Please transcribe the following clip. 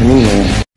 Terminal